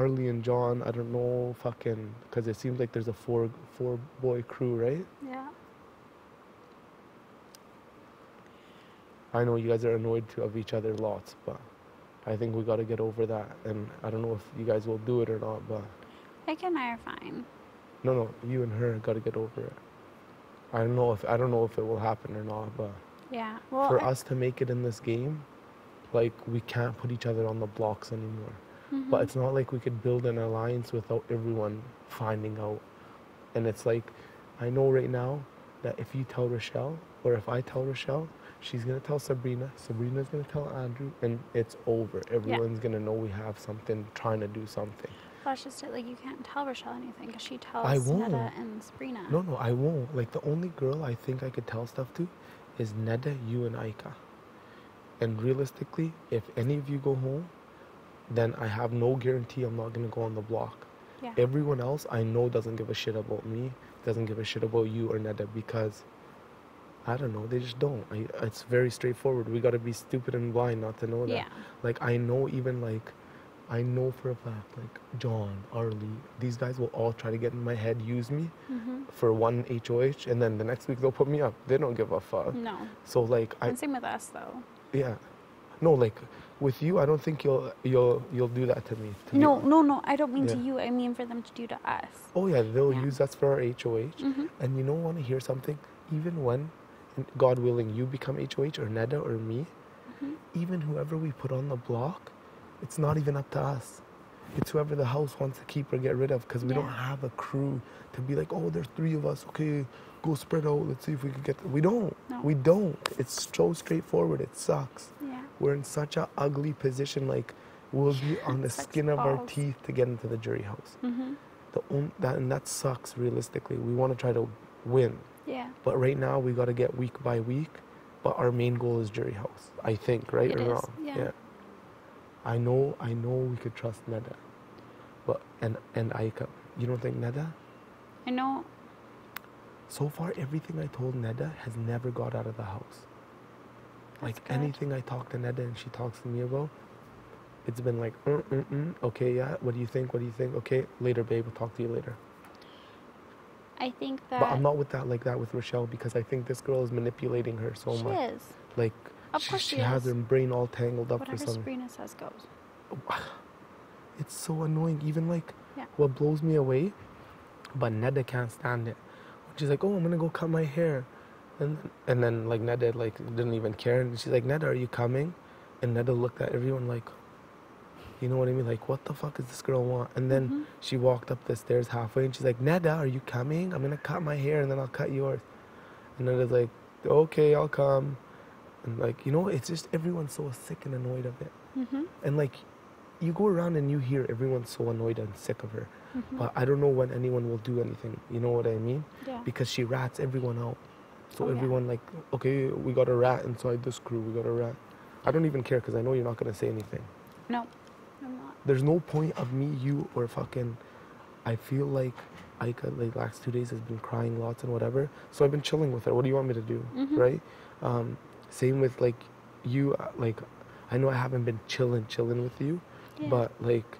Arlie and John. I don't know, fucking, because it seems like there's a four four boy crew, right? Yeah. I know you guys are annoyed to, of each other lots, but I think we got to get over that. And I don't know if you guys will do it or not, but Ike and I are fine. no, no, you and her got to get over it. I don't know if I don't know if it will happen or not, but Yeah. Well, for I- us to make it in this game, like we can't put each other on the blocks anymore. Mhm. But it's not like we could build an alliance without everyone finding out. And it's like, I know right now that if you tell Rochelle, or if I tell Rochelle, she's gonna tell Sabrina, Sabrina's gonna tell Andrew, and it's over. Everyone's gonna know we have something, trying to do something. Well, it's just that, like you can't tell Rochelle anything because she tells I won't. Neda and Sabrina. No, no, I won't. Like the only girl I think I could tell stuff to is Neda, you, and Aika. And realistically, if any of you go home, then I have no guarantee I'm not gonna go on the block. Yeah. Everyone else I know doesn't give a shit about me, doesn't give a shit about you or Neda because I don't know, they just don't. I, it's very straightforward. We gotta be stupid and blind not to know that. Yeah. Like I know even like I know for a fact like John, Arlie, these guys will all try to get in my head, use me hmm for one HOH, and then the next week they'll put me up. They don't give a fuck. No. So like I and same with us though. yeah, no like with you, I don't think you'll you'll you'll do that to me. to No, honest. no, no. I don't mean to you. I mean for them to do to us. Oh yeah, they'll Yeah. use us for our HOH. hmm And you don't want to hear something, even when, God willing, you become HOH or Neda or me, Mhm. even whoever we put on the block, it's not even up to us. It's whoever the house wants to keep or get rid of because we don't have a crew to be like, oh, there's three of us. Okay, go spread out. Let's see if we can get. We don't. No. We don't. It's so straightforward. It sucks. Yeah. We're in such a ugly position. Like, we'll be on the skin of our teeth to get into the jury house. hmm The on, that and that sucks. Realistically, we want to try to win. Yeah. But right now we got to get week by week. But our main goal is jury house. I think, right It or is, wrong? yeah. I know. I know we could trust Neda, but and and Aika. You don't think Neda? I know. So far, everything I told Neda has never got out of the house. Like good. anything I talk to Neda and she talks to me about, it's been like, mm, mm, mm, okay, yeah. What do you think? What do you think? Okay, later, babe. We'll talk to you later. I think that. But I'm not with that like that with Rochelle because I think this girl is manipulating her so she much. is. Like Of she, course she she has her brain all tangled up Whatever for something. Sabrina says goes. It's so annoying. Even like Yeah. what blows me away, but Neda can't stand it. She's like, "Oh, I'm gonna go cut my hair," and and then like Neda like didn't even care, and she's like, "Neda, are you coming?" And Neda looked at everyone like, you know what I mean? Like, what the fuck does this girl want? And then Mhm. she walked up the stairs halfway, and she's like, "Neda, are you coming? I'm gonna cut my hair, and then I'll cut yours." And Neda's like, "Okay, I'll come." And like, you know, it's just everyone's so sick and annoyed of it. hmm And like, you go around and you hear everyone's so annoyed and sick of her. hmm But I don't know when anyone will do anything. You know what I mean? yeah. Because she rats everyone out. So Oh, yeah. everyone like, okay, we got a rat inside this crew. We got a rat. I don't even care because I know you're not gonna say anything. No, I'm not. There's no point of me, you, or fucking. I feel like Aika like last two days has been crying lots and whatever. So I've been chilling with her. What do you want me to do, Mhm. right? Um, same with like you. uh, Like I know I haven't been chilling, chilling with you. Yeah. But like,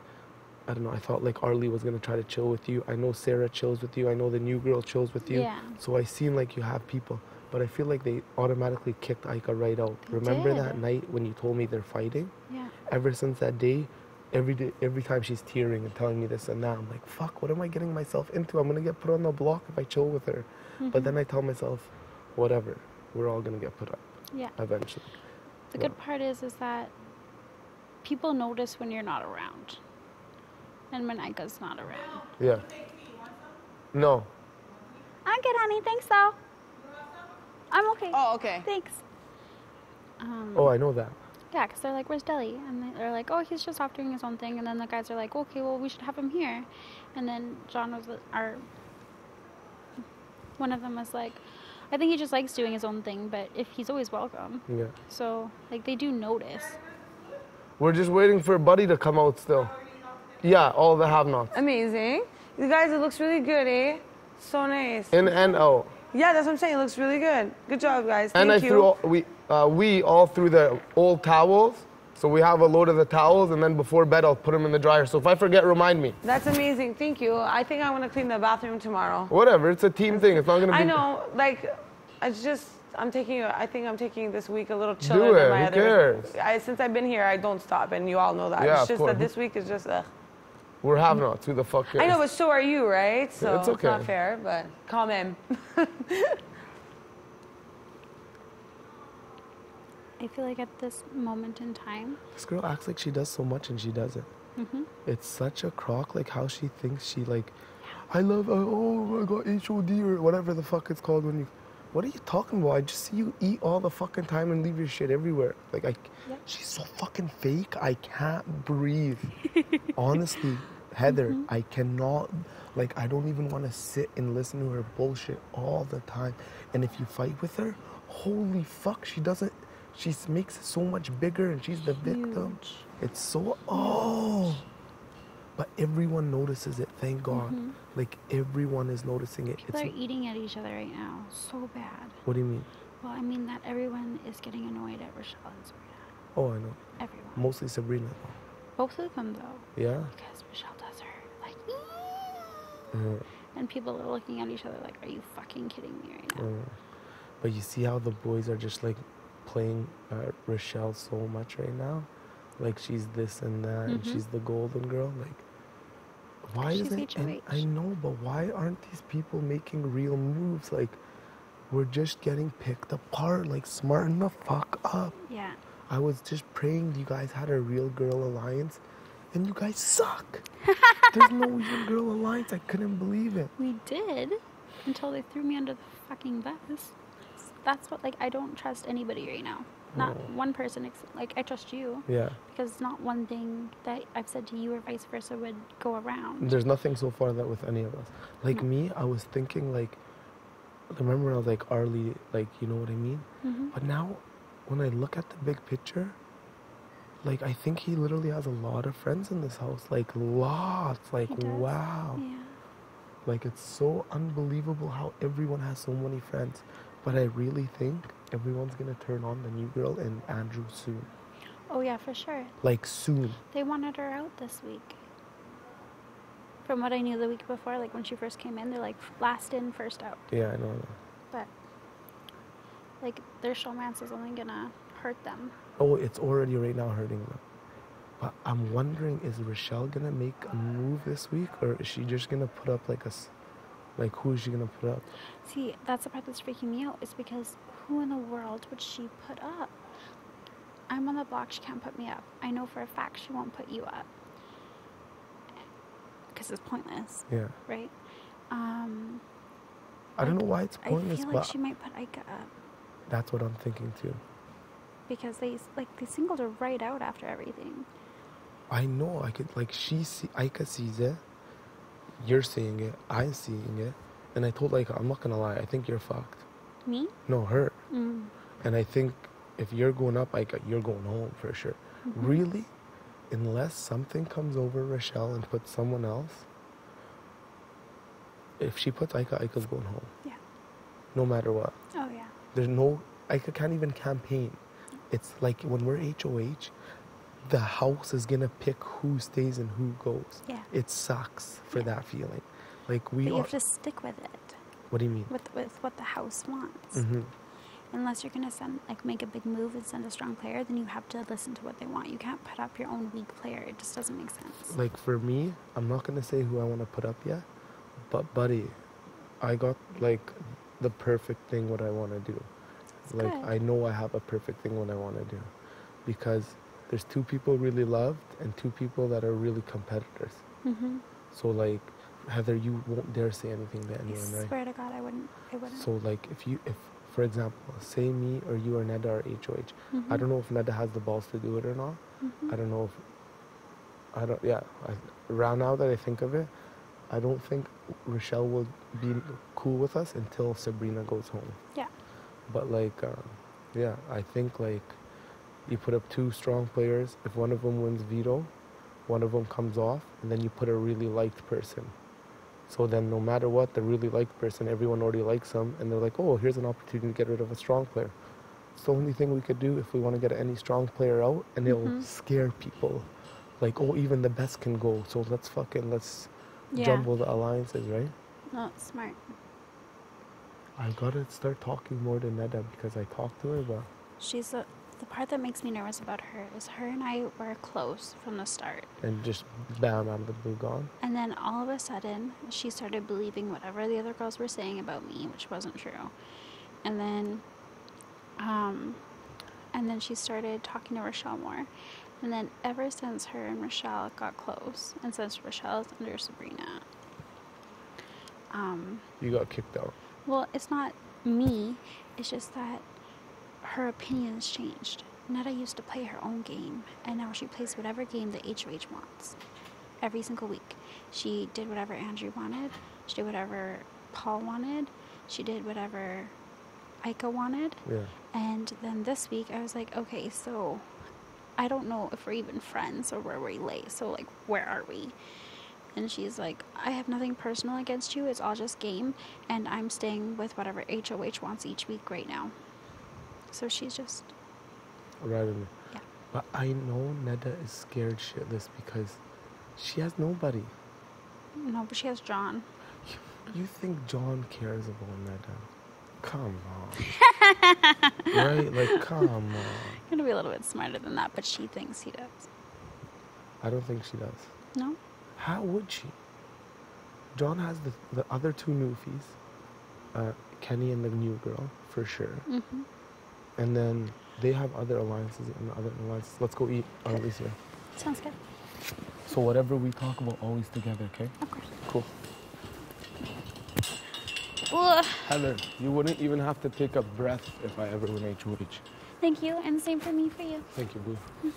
I don't know. I thought like Arlie was gonna try to chill with you. I know Sarah chills with you. I know the new girl chills with you. Yeah. So I seem like you have people, but I feel like they automatically kicked Aika right out. They Remember did. that night when you told me they're fighting? Yeah. Ever since that day, every day, every time she's tearing and telling me this and that, I'm like, fuck, what am I getting myself into? I'm gonna get put on the block if I chill with her. But Mhm. then I tell myself, whatever, we're all gonna get put up Yeah. eventually. The Yeah. good part is, is that people notice when you're not around, and Monica's not around. Yeah. No. I'm good, honey. Thanks, though. I'm okay. Oh, okay. Thanks. Um, Oh, I know that. Yeah, because they're like, "Where's Deli?" And they- they're like, "Oh, he's just off doing his own thing." And then the guys are like, "Okay, well, we should have him here." And then John was, our one of them was like, "I think he just likes doing his own thing, but if he's always welcome." Yeah. So like they do notice. We're just waiting for Buddy to come out still. Yeah, all the have-nots. Amazing. You guys, it looks really good, eh? So nice. In and out. Yeah, that's what I'm saying. It looks really good. Good job, guys. And Thank I you. threw all, we uh, we all threw the old towels So we have a load of the towels, and then before bed, I'll put them in the dryer. So if I forget, remind me. That's amazing. Thank you. I think I want to clean the bathroom tomorrow. Whatever, it's a team thing. It's not gonna be. I know, like, it's just I'm taking. I think I'm taking this week a little Do chiller than it, my who other. cares? I, since I've been here, I don't stop, and you all know that. Yeah, it's of just course. that this week is just. Ugh. We're having it. Who the fuck cares? I know, but so are you, right? So It's it's not fair, but calm in. I feel like at this moment in time, This girl acts like she does so much and she doesn't. Mm-hmm. It's such a crock, like how she thinks she like, I love, uh, oh I got HOD or whatever the fuck it's called when you, what are you talking about? I just see you eat all the fucking time and leave your shit everywhere. Like I, Yep. she's so fucking fake. I can't breathe. Honestly, Heather, Mm-hmm. I cannot. Like I don't even want to sit and listen to her bullshit all the time. And if you fight with her, holy fuck, she doesn't. She makes it so much bigger, and she's the victim. It's so oh. Everyone notices it, thank God. Mhm. Like everyone is noticing it. people It's are eating at each other right now. So bad. what do you mean? Well, I mean that everyone is getting annoyed at Rochelle and Sabrina. Oh, I know. Everyone. Mostly Sabrina. Both of them though, Yeah. because Rochelle does her like. Uh, And people are looking at each other like, "Are you fucking kidding me right now?" uh. But you see how the boys are just like playing uh, Rochelle so much right now, like she's this and that, and Mhm. she's the golden girl. Like, why She's isn't? HOH. I know, but why aren't these people making real moves? Like, we're just getting picked apart. Like, smarten the fuck up. Yeah. I was just praying you guys had a real girl alliance, and you guys suck. There's no real girl alliance. I couldn't believe it. We did until they threw me under the fucking bus. That's what like I don't trust anybody right now. Not Oh. one person. Ex- like I trust you Yeah. because not one thing that I've said to you or vice versa would go around. There's nothing so far that with any of us. Like No. me, I was thinking like, remember when I was like Arlie, like you know what I mean. hmm But now, when I look at the big picture, like I think he literally has a lot of friends in this house. Like lots. Like wow. Yeah. Like it's so unbelievable how everyone has so many friends. But I really think everyone's gonna turn on the new girl and Andrew soon. Oh yeah, for sure. Like soon. They wanted her out this week. From what I knew the week before, like when she first came in, they're like last in, first out. Yeah, I know. that. But like their showmance is only gonna hurt them. Oh, it's already right now hurting them. But I'm wondering, is Rochelle gonna make a move this week, or is she just gonna put up like a, like who is she gonna put up? See, that's the part that's freaking me out. Is because who in the world would she put up? I'm on the block. She can't put me up. I know for a fact she won't put you up because it's pointless, Yeah, right? Um, I don't know why it's pointless. I feel like but she might put Ika up that's what I'm thinking too. because they like they singled her right out after everything. I know I could like she see Aika sees it, you're seeing it, I'm seeing it, and I told Aika I'm not gonna lie, I think you're fucked. Me? No, her, Mm. and I think if you're going up, Aika, you're going home for sure. Mm-hmm. Really, unless something comes over Rochelle and puts someone else, if she puts Aika, Aika's going home. Yeah. No matter what. Oh yeah. There's no, Aika can't even campaign. It's like when we're HOH, the house is gonna pick who stays and who goes. Yeah. It sucks for Yeah. that feeling. Like we But you are. have to stick with it, What do you mean? with with what the house wants. hmm Unless you're gonna send like make a big move and send a strong player, then you have to listen to what they want. You can't put up your own weak player. It just doesn't make sense. Like for me, I'm not gonna say who I want to put up yet, but buddy, I got like the perfect thing what I want to do. That's like good. I know I have a perfect thing what I want to do, because there's two people really loved and two people that are really competitors. Mm-hmm. So like Heather, you won't dare say anything to I anyone, right? swear to God, I wouldn't. I wouldn't. So like if you if for example, say me or you or Neda are HOH. Mhm. I don't know if Neda has the balls to do it or not. Mhm. I don't know if I don't. Yeah, I, around now that I think of it, I don't think Rochelle will be cool with us until Sabrina goes home. Yeah. But like, um, yeah, I think like you put up two strong players. If one of them wins veto, one of them comes off, and then you put a really liked person. So then, no matter what, the really liked person, everyone already likes them, and they're like, "Oh, here's an opportunity to get rid of a strong player." It's the only thing we could do if we want to get any strong player out, and it'll Mhm. scare people. Like, oh, even the best can go. So let's fucking let's Yeah. jumble the alliances, right? No, smart. I gotta start talking more to Neda because I talked to her, but She's a, the part that makes me nervous about her is her and I were close from the start. and just bam out of the blue gone. And then all of a sudden, she started believing whatever the other girls were saying about me, which wasn't true. And then, um, and then she started talking to Rochelle more. And then ever since her and Rochelle got close, and since Rochelle's under Sabrina, um, You got kicked out. well, it's not me. It's just that her opinions changed. Neda used to play her own game, and now she plays whatever game the HOH wants. Every single week. She did whatever Andrew wanted. She did whatever Paul wanted. She did whatever Ika wanted. Yeah. And then this week, I was like, okay, so I don't know if we're even friends or where we lay. So, like, where are we? And she's like, I have nothing personal against you. It's all just game. And I'm staying with whatever HOH wants each week right now. So she's just, Right in Yeah. But I know Neda is scared shitless because she has nobody. no, but she has John. You think John cares about Neda? Come on. right? Like, come on. gonna be a little bit smarter than that, but she thinks he does. I don't think she does. No? How would she? John has the, the other two newfies, uh, Kenny and the new girl, for sure. Mm-hmm. And then they have other alliances and other alliances. Let's go eat, uh, Alicia. Sounds good. So whatever we talk about, always together, okay? Okay. Cool. Ugh. Heather, you wouldn't even have to take a breath if I ever win HOH. Thank you, and same for me for you. Thank you, boo.